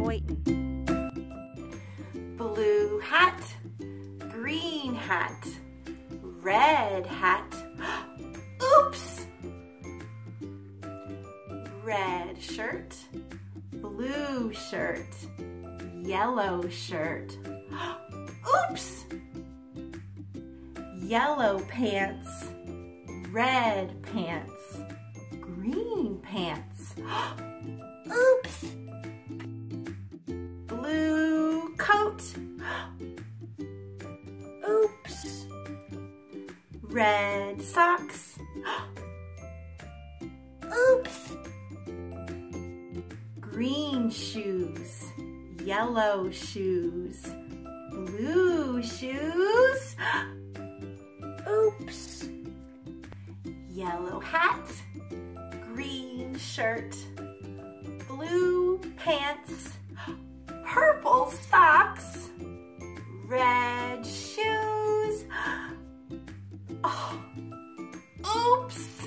waiting. Blue hat, green hat, red hat. Oops! Red shirt, blue shirt, yellow shirt. Oops! Yellow pants, red pants, green pants. Oops! Blue coat. Oops! Red socks. Oops! Green shoes, yellow shoes, blue shoes. Oops! Yellow hat, shirt, blue pants, purple socks, red shoes. Oh, oops!